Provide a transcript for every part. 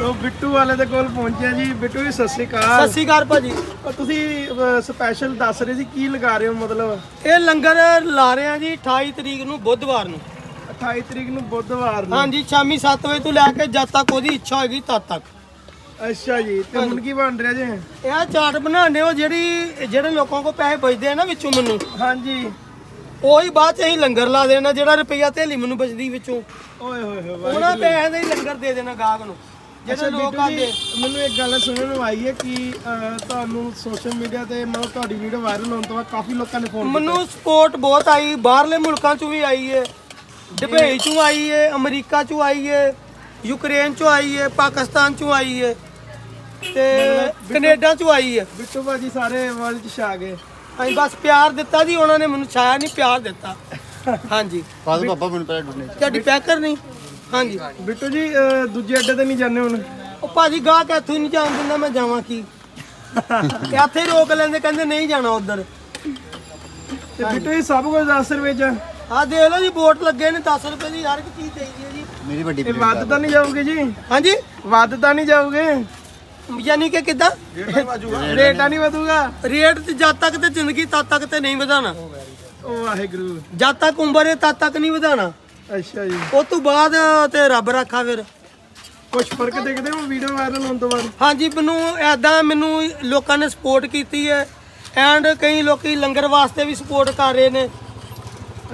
ਤੋ ਬਿੱਟੂ ਵਾਲੇ ਦੇ ਕੋਲ ਪਹੁੰਚਿਆ ਜੀ। ਬਿੱਟੂ ਜੀ ਸਤਿ ਸ਼੍ਰੀ ਸਤਿ ਅਕਾਲ ਸ਼੍ਰੀ ਅਕਾਲ ਭਾਜੀ। ਤੁਸੀਂ ਸਪੈਸ਼ਲ ਦੱਸ ਰਹੇ ਸੀ ਕੀ ਲਗਾ ਰਹੇ ਹੋ ਮਤਲਬ? ਇਹ ਲੰਗਰ ਲਾ ਰਹੇ ਆ ਜੀ 28 ਤਰੀਕ ਨੂੰ ਬੁੱਧਵਾਰ ਨੂੰ। 28 ਤਰੀਕ ਨੂੰ ਬੁੱਧਵਾਰ ਨੂੰ। ਹਾਂਜੀ ਸ਼ਾਮੀ 7 ਵਜੇ ਤੋਂ ਲੈ ਕੇ ਜਦ ਤੱਕ ਉਹਦੀ ਇੱਛਾ ਹੋਏਗੀ ਤਦ ਤੱਕ। ਅੱਛਾ ਜੀ ਤੇ ਹੁਣ ਕੀ ਬਣ ਰਿਹਾ ਜੀ? ਇਹ ਚਾਟ ਬਣਾਉਂਦੇ ਹੋ ਜਿਹੜੀ ਜਿਹੜੇ ਲੋਕਾਂ ਕੋ ਪੈਸੇ ਬਚਦੇ ਆ ਨਾ ਵਿੱਚੋਂ ਮੈਨੂੰ। ਹਾਂਜੀ। ਉਹੀ ਬਾਅਦ ਚ ਅਸੀਂ ਲੰਗਰ ਲਾ ਦੇਣਾ ਜਿਹੜਾ ਰੁਪਈਆ ਥੇਲੀ ਮੈਨੂੰ ਬਚਦੀ ਵਿੱਚੋਂ। ਓਏ ਹੋਏ ਹੋਏ। ਉਹਨਾਂ ਪੈਸੇ ਦਾ ਹੀ ਲੰਗਰ ਦੇ ਦੇਣਾ ਗਾਹਕ ਨੂੰ। ਜਿਹੜੇ ਲੋਕ ਜੀ ਮੈਨੂੰ ਇੱਕ ਗੱਲ ਸੁਣਨ ਨੂੰ ਆਈ ਹੈ ਕਿ ਤੁਹਾਨੂੰ ਸੋਸ਼ਲ ਮੀਡੀਆ ਤੇ ਮਤਲਬ ਤੁਹਾਡੀ ਵੀਡੀਓ ਵਾਇਰਲ ਹੋਣ ਤੋਂ ਬਾਅਦ ਕਾਫੀ ਲੋਕਾਂ ਨੇ ਫੋਨ ਮੈਨੂੰ ਸਪੋਰਟ ਬਹੁਤ ਆਈ ਬਾਹਰਲੇ ਮੁਲਕਾਂ ਚੋਂ ਵੀ ਆਈ ਏ ਦੁਬਈ ਚੋਂ ਆਈ ਏ ਅਮਰੀਕਾ ਚੋਂ ਆਈ ਏ ਯੂਕਰੇਨ ਚੋਂ ਆਈ ਏ ਪਾਕਿਸਤਾਨ ਚੋਂ ਆਈ ਏ ਤੇ ਕੈਨੇਡਾ ਚੋਂ ਆਈ ਏ ਬਿੱਟੂ ਭਾਜੀ ਸਾਰੇ ਵਰਲਡ ਚ ਛਾ ਗਏ। ਅਸੀਂ ਬਸ ਪਿਆਰ ਦਿੱਤਾ ਜੀ ਉਹਨਾਂ ਨੇ ਮੈਨੂੰ ਛਾਇਆ ਨਹੀਂ ਪਿਆਰ ਦਿੱਤਾ। ਹਾਂਜੀ। ਪਾਪਾ ਮੈਨੂੰ ਪਹਿਲਾਂ ਡੁੱਲੇ ਤੁਹਾਡੀ ਪੈਕਰ ਨਹੀਂ। ਹਾਂਜੀ। ਬਿੱਟੂ ਜੀ ਅਹ, ਦੂਜੇ ਅੱਡੇ ਤੇ ਨਹੀਂ ਜਾਂਦੇ ਹੁਣ? ਉਹ ਭਾਜੀ ਗਾਹ ਕੇ ਇੱਥੋਂ ਹੀ ਨਹੀਂ ਜਾਣ ਦਿੰਦਾ ਮੈਂ ਜਾਵਾਂ ਕੀ? ਤੇ ਇੱਥੇ ਹੀ ਰੋਕ ਲੈਂਦੇ ਕਹਿੰਦੇ ਨਹੀਂ ਜਾਣਾ ਉਧਰ। ਤੇ ਬਿੱਟੂ ਜੀ ਸਭ ਕੁਝ 10 ਰੁਪਏ ਚ? ਆ। ਆਹ ਦੇਖ ਲਓ ਜੀ ਵੋਟ ਲੱਗੇ ਨੇ 10 ਰੁਪਏ ਦੀ ਹਰ ਇੱਕ ਚੀਜ਼ ਚਾਹੀਦੀ ਹੈ ਜੀ। ਮੇਰੀ ਵੱਡੀ ਇਹ ਵੱਧ ਤਾਂ ਨਹੀਂ ਜਾਓਗੇ ਜੀ? ਹਾਂਜੀ? ਵੱਧ ਤਾਂ ਨਹੀਂ ਜਾਓਗੇ ਯਾਨੀ ਕਿ ਕਿਦਾਂ? ਰੇਟਾ ਨਹੀਂ ਵਧੂਗਾ? ਰੇਟ ਤੇ ਜਦ ਤੱਕ ਤੇ ਜ਼ਿੰਦਗੀ ਤਦ ਤੱਕ ਤੇ ਨਹੀਂ ਵਧਾਣਾ ਉਹ ਵਾਹਿਗੁਰੂ। ਜਦ ਤੱਕ ਉਮਰ ਹੈ ਤਦ ਤੱਕ ਨਹੀਂ ਵਧਾਣਾ ਅੱਛਾ ਜੀ। ਉਸ ਤੋਂ ਬਾਅਦ ਤੇ ਰੱਬ ਰੱਖਾ ਫਿਰ। ਕੁਝ ਫ਼ਰਕ ਦੇਖਦੇ ਹੋ ਵੀਡੀਓ ਵਾਇਰਲ ਹੋਣ ਤੋਂ ਬਾਅਦ? ਹਾਂਜੀ ਮੈਨੂੰ ਐਦਾਂ ਮੈਨੂੰ ਲੋਕਾਂ ਨੇ ਸਪੋਰਟ ਕੀਤੀ ਹੈ ਐਂਡ ਕਈ ਲੋਕੀ ਲੰਗਰ ਵਾਸਤੇ ਵੀ ਸਪੋਰਟ ਕਰ ਰਹੇ ਨੇ।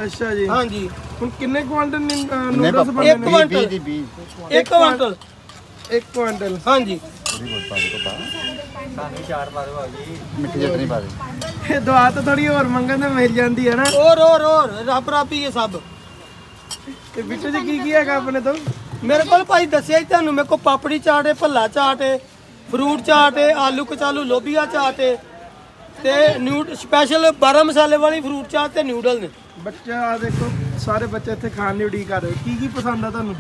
ਅੱਛਾ ਜੀ। ਹਾਂਜੀ। ਹੁਣ ਕਿੰਨੇ ਕੁਆਂਟਲ ਨੂਡਲਸ ਇੱਕ ਨੇ? ਕੁਆਂਟਲ। 20 ਦੀ 20 ਇੱਕ ਕੁਇੰਟਲ ਇੱਕ ਕੁਆਂਟਲ ਹਾਂਜੀ। ਥੋੜੀ ਬਹੁਤ ਪਾ ਦੇ ਪਾਪਾ ਮਿੱਠੀ ਚਟਨੀ ਪਾ ਦੇ ਇਹ ਦੁਆ ਤਾਂ ਥੋੜੀ ਹੋਰ ਮੰਗਣ ਤੇ ਮਿਲ ਜਾਂਦੀ ਹੈ ਨਾ। ਹੋਰ ਹੋਰ ਹੋਰ। ਰੱਬ ਰਾਪੀ ਇਹ ਸਭ। ਤੇ ਬਿੱਟੂ ਜੀ ਕੀ ਕੀ ਹੈਗਾ ਆਪਣੇ ਤੋਂ? ਮੇਰੇ ਕੋਲ ਭਾਈ ਦੱਸਿਆ ਹੀ ਤੁਹਾਨੂੰ ਮੇਰੇ ਕੋਲ ਪਾਪੜੀ ਚਾਟ ਹੈ ਭੱਲਾ ਚਾਟ ਹੈ ਫਰੂਟ ਚਾਟ ਹੈ ਆਲੂ ਕਚਾਲੂ ਲੋਬੀਆ ਚਾਟ ਹੈ ਤੇ ਨਿਊਡ ਸਪੈਸ਼ਲ 12 ਮਸਾਲੇ ਵਾਲੀ ਫਰੂਟ ਚਾਟ ਤੇ ਨਿਊਡਲ ਨੇ। ਬੱਚਾ ਆ ਦੇਖੋ ਸਾਰੇ ਬੱਚੇ ਇੱਥੇ ਖਾਣ ਦੀ ਉਡੀਕ ਕਰ ਰਹੇ ਕੀ ਕੀ ਪਸੰਦ ਆ ਤੁਹਾਨੂੰ?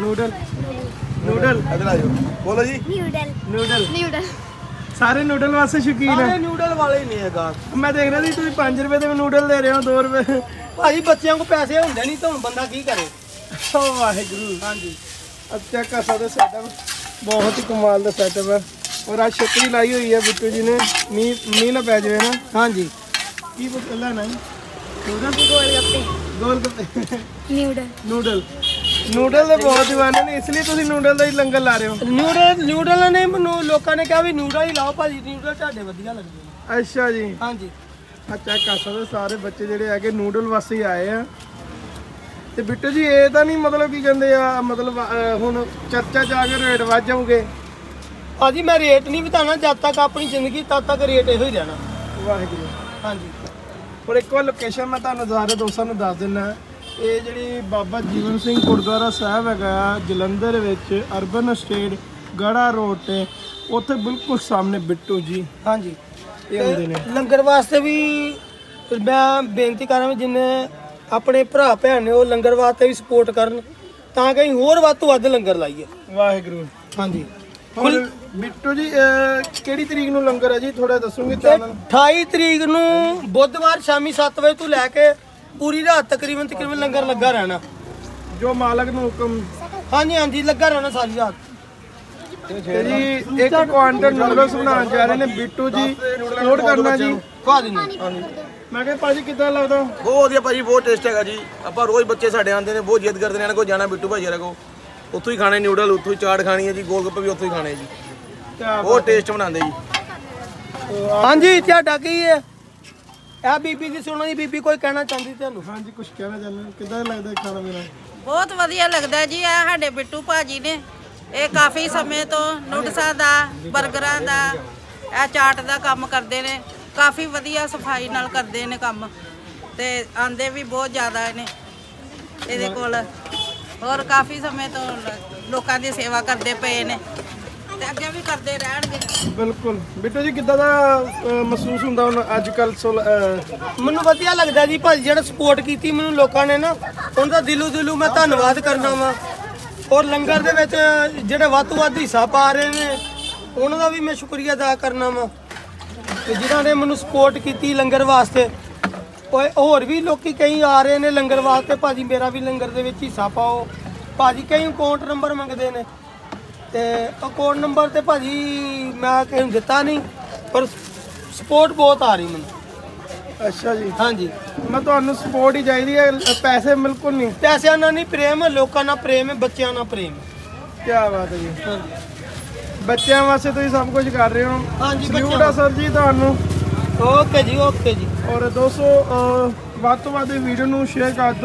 ਨੂਡਲ। ਨੂਡਲ। ਇਧਰ ਆ ਜਾਓ। ਬੋਲੋ ਜੀ। Noodle noodle. ਨਿਊਡਲ ਸਾਰੇ ਨੂਡਲ ਵਾਸਤੇ ਸ਼ੌਕੀਨ ਸਾਰੇ ਆ ਨਿਊਡਲ ਵਾਲੇ ਹੀ ਨੇ ਹੈਗਾ। ਮੈਂ ਦੇਖ ਰਿਹਾ ਸੀ ਤੁਸੀਂ 5 ਰੁਪਏ ਦੇ ਨੂਡਲ ਦੇ ਰਹੇ ਹੋ 2 ਰੁਪਏ। ਭਾਈ ਬੱਚਿਆਂ ਕੋਲ ਪੈਸੇ ਹੁੰਦੇ ਨਹੀਂ ਤਾਂ ਬੰਦਾ ਕੀ ਕਰੇ? ਵਾਹਿਗੁਰੂ। ਹਾਂਜੀ। ਅੱਛਾ ਕਸਾ ਦਾ ਸੈਟਅਪ ਬਹੁਤ ਹੀ ਕਮਾਲ ਦਾ ਸੈਟਅਪ ਹੈ ਔਰ ਆ ਛਤਰੀ ਲਾਈ ਹੋਈ ਹੈ ਬਿੱਟੂ ਜੀ ਨੇ। ਮੀਂਹ ਮੀਂਹ ਨਾ ਪੈ ਜਾਵੇ ਨਾ। ਹਾਂਜੀ। ਕੀ ਪੁੱਛ ਲੈਣਾ ਹੈ noodle gol gappe gol gappe. Noodle noodle noodle ਦੇ ਬਹੁਤ ਦੀਵਾਨੇ ਨੇ ਇਸ ਲਈ ਤੁਸੀਂ ਨੂਡਲ ਦਾ ਹੀ ਲੰਗਰ ਲਾ ਰਹੇ ਹੋ। ਨਿਊਡਲ ਨਿਊਡਲ ਨੇ ਮੈਨੂੰ ਲੋਕਾਂ ਨੇ ਕਿਹਾ ਵੀ ਨਿਊਡਲ ਹੀ ਲਾਓ ਭਾਜੀ ਨਿਊਡਲ ਤੁਹਾਡੇ ਵਧੀਆ ਲੱਗਦੇ ਨੇ। ਅੱਛਾ ਜੀ। ਹਾਂਜੀ। ਅੱਛਾ ਕਾਸਾ ਦੇ ਸਾਰੇ ਬੱਚੇ ਜਿਹੜੇ ਹੈਗੇ ਨੂਡਲ ਵਾਸਤੇ ਆਏ ਆ। ਤੇ ਬਿੱਟੂ ਜੀ ਇਹ ਤਾਂ ਨਹੀਂ ਮਤਲਬ ਕੀ ਕਹਿੰਦੇ ਆ ਮਤਲਬ ਹੁਣ ਚਰਚਾ ਚ ਆ ਕੇ ਰੇਟ ਵੱਧ ਜਾਊਗੇ। ਭਾਜੀ ਮੈਂ ਰੇਟ ਨਹੀਂ ਵਧਾਣਾ ਜਦ ਤੱਕ ਆਪਣੀ ਜ਼ਿੰਦਗੀ ਤਦ ਤੱਕ ਰੇਟ ਇਹੋ ਹੀ ਰਹਿਣਾ। ਵਾਹਿਗੁਰੂ। ਹਾਂਜੀ। ਔਰ ਇੱਕ ਵਾਰ ਲੋਕੇਸ਼ਨ ਮੈਂ ਤੁਹਾਨੂੰ ਸਾਰੇ ਦੋਸਤਾਂ ਨੂੰ ਦੱਸ ਦਿੰਦਾ। ਇਹ ਜਿਹੜੀ ਬਾਬਾ ਜੀਵਨ ਸਿੰਘ ਗੁਰਦੁਆਰਾ ਸਾਹਿਬ ਹੈਗਾ ਜਲੰਧਰ ਵਿੱਚ ਅਰਬਨ ਸਟੇਟ ਗੜਾ ਰੋਡ ਤੇ ਉੱਥੇ ਬਿਲਕੁਲ ਸਾਹਮਣੇ ਬਿੱਟੂ ਜੀ। ਹਾਂਜੀ। ਇਹ ਹੁੰਦੇ ਨੇ। ਲੰਗਰ ਵਾਸਤੇ ਵੀ ਮੈਂ ਬੇਨਤੀ ਕਰਾਂ ਵੀ ਜਿੰਨੇ ਆਪਣੇ ਭਰਾ ਭੈਣ ਨੇ ਉਹ ਲੰਗਰ ਵਾਸਤੇ ਵੀ ਸਪੋਰਟ ਕਰਨ ਤਾਂ ਕਿ ਹੋਰ ਵੱਧ ਤੋਂ ਵੱਧ ਲੰਗਰ ਲਾਈਏ। ਵਾਹਿਗੁਰੂ। ਹਾਂਜੀ। ਹੁਣ ਬਿੱਟੂ ਜੀ ਕਿਹੜੀ ਤਰੀਕ ਨੂੰ ਲੰਗਰ ਹੈ ਜੀ? ਥੋੜਾ ਦੱਸੋਗੇ ਤੇ ਚੈਨਲ 28 ਤਰੀਕ ਨੂੰ ਬੁੱਧਵਾਰ ਸ਼ਾਮੀ 7 ਵਜੇ ਤੋਂ ਲੈ ਕੇ ਪੂਰੀ ਰਾਤ ਤਕਰੀਬਨ ਤਕਰੀਬਨ ਲੰਗਰ ਲੱਗਾ ਰਹਿਣਾ। ਜੋ ਮਾਲਕ ਨੂੰ ਹੁਕਮ ਹਾਂਜੀ ਹਾਂਜੀ ਲੱਗਾ ਰਹਿਣਾ ਸਾਰੀ ਰਾਤ। ਤੇ ਜੀ ਇੱਕ ਕੁਆਂਟਲ ਨੂਡਲਸ ਬਣਾਉਣ ਜਾ ਰਹੇ ਨੇ ਬਿੱਟੂ ਜੀ। ਨੋਟ ਕਰਨਾ ਜੀ। ਖਵਾ ਦਿੰਦੇ ਮੈਂ ਕਿਹਾ ਭਾਜੀ ਕਿੱਦਾਂ ਲੱਗਦਾ? ਬਹੁਤ ਵਧੀਆ ਭਾਜੀ ਬਹੁਤ ਟੇਸਟ ਹੈਗਾ ਜੀ। ਆਪਾਂ ਰੋਜ਼ ਬੱਚੇ ਸਾਡੇ ਆਉਂਦੇ ਨੇ ਬਹੁਤ ਜਿੱਦ ਕਰਦੇ ਨੇ ਇਹਨਾਂ ਕੋਲ ਜਾਣਾ ਬਿੱਟੂ ਭਾਜੀ ਰਕੋ ਉੱਥੋਂ ਹੀ ਖਾਣੇ ਨਿਊਡਲ ਉੱਥੋਂ ਹੀ ਚਾਟ ਖਾਣੀ ਹੈ ਜੀ ਗੋਲ ਗੱਪੇ ਵੀ ਉੱਥੋਂ ਹੀ ਖਾਣੇ ਜੀ। ਕਿਆ ਬਹੁਤ ਟੇਸਟ ਬਣਾਉਂਦੇ ਜੀ। ਹਾਂਜੀ ਤੁਹਾਡਾ ਕੀ ਹੈ? ਇਹ ਬੀਬੀ ਦੀ ਸੁਣੋ ਜੀ ਬੀਬੀ ਕੋਈ ਕਹਿਣਾ ਚਾਹੁੰਦੀ ਤੁਹਾਨੂੰ? ਹਾਂਜੀ ਕੁਝ ਕਹਿਣਾ ਚਾਹੁੰਦੇ? ਕਿੱਦਾਂ ਲੱਗਦਾ ਖਾਣਾ ਪੀਣਾ ਬਹੁਤ ਵਧੀਆ ਲੱਗਦਾ ਜੀ ਆ ਸਾਡੇ ਬਿੱਟੂ ਭਾਜੀ ਨੇ। ਇਹ ਕਾਫੀ ਸਮੇਂ ਤੋਂ ਨੂਡਸਾਂ ਦਾ 버ਗਰਾਂ ਦਾ ਇਹ ਚਾਟ ਦਾ ਕੰਮ ਕਰਦੇ ਨੇ। ਕਾਫੀ ਵਧੀਆ ਸਫ਼ਾਈ ਨਾਲ ਕਰਦੇ ਨੇ ਕੰਮ। ਤੇ ਆਂਦੇ ਵੀ ਬਹੁਤ ਜ਼ਿਆਦਾ ਨੇ ਇਹਦੇ ਕੋਲ। ਹੋਰ ਕਾਫੀ ਸਮੇਂ ਤੋਂ ਲੋਕਾਂ ਦੀ ਸੇਵਾ ਕਰਦੇ ਪਏ ਨੇ। ਤੇ ਅੱਗੇ ਵੀ ਕਰਦੇ ਰਹਿਣਗੇ। ਬਿਲਕੁਲ। ਬਿੱਟੂ ਜੀ ਕਿੱਦਾਂ ਦਾ ਅਹ, ਮਹਿਸੂਸ ਹੁੰਦਾ ਹੁਣ ਅੱਜ ਕੱਲ ਮੈਨੂੰ ਵਧੀਆ ਲੱਗਦਾ ਜੀ ਭਾਜੀ ਜਿਹੜਾ ਸਪੋਰਟ ਕੀਤੀ ਮੈਨੂੰ ਲੋਕਾਂ ਨੇ ਨਾ ਉਹਦਾ ਦਿਲੋਂ ਦਿਲੋਂ ਮੈਂ ਧੰਨਵਾਦ ਕਰਨਾ ਵਾ। ਔਰ ਲੰਗਰ ਦੇ ਵਿੱਚ ਜਿਹੜੇ ਵੱਧ ਤੋਂ ਵੱਧ ਹਿੱਸਾ ਪਾ ਰਹੇ ਨੇ ਉਹਨਾਂ ਦਾ ਵੀ ਮੈਂ ਸ਼ੁਕਰੀਆ ਅਦਾ ਕਰਨਾ ਵਾ। ਤੇ ਜਿਨ੍ਹਾਂ ਨੇ ਮੈਨੂੰ ਸਪੋਰਟ ਕੀਤੀ ਲੰਗਰ ਵਾਸਤੇ ਓਏ ਹੋਰ ਵੀ ਲੋਕੀ ਕਈ ਆ ਰਹੇ ਨੇ ਲੰਗਰ ਵਾਸਤੇ ਭਾਜੀ ਮੇਰਾ ਵੀ ਲੰਗਰ ਦੇ ਵਿੱਚ ਹਿੱਸਾ ਪਾਓ। ਭਾਜੀ ਕਈ ਅਕਾਊਂਟ ਨੰਬਰ ਮੰਗਦੇ ਨੇ। ਤੇ ਅਕਾਊਂਟ ਨੰਬਰ ਤੇ ਭਾਜੀ ਮੈਂ ਕਿਸੇ ਨੂੰ ਦਿੱਤਾ ਨਹੀਂ ਪਰ ਸਪੋਰਟ ਬਹੁਤ ਆ ਰਹੀ ਮੈਨੂੰ। ਅੱਛਾ ਜੀ। ਹਾਂਜੀ। ਮੈਂ ਤੁਹਾਨੂੰ ਸਪੋਰਟ ਹੀ ਚਾਹੀਦੀ ਹੈ ਪੈਸੇ ਬਿਲਕੁਲ ਨਹੀਂ। ਪੈਸਿਆਂ ਨਾਲ ਨਹੀਂ ਪ੍ਰੇਮ ਲੋਕਾਂ ਨਾਲ ਪ੍ਰੇਮ ਹੈ ਬੱਚਿਆਂ ਨਾਲ ਪ੍ਰੇਮ ਹੈ। ਕੀ ਬਾਤ ਹੈ ਜੀ। ਹਾਂਜੀ। ਬੱਚਿਆਂ ਵਾਸਤੇ ਤੁਸੀਂ ਸਭ ਕੁਝ ਕਰ ਰਹੇ ਹੋ। ਹਾਂਜੀ, ਬੱਚਿਆਂ ਸਰ ਜੀ ਤੁਹਾਨੂੰ। ਓਕੇ ਜੀ ਓਕੇ ਜੀ। ਔਰ ਦੋਸਤੋ ਵੱਧ ਤੋਂ ਵੱਧ ਵੀਡੀਓ ਨੂੰ ਸ਼ੇਅਰ ਕਰ ਦਿਓ।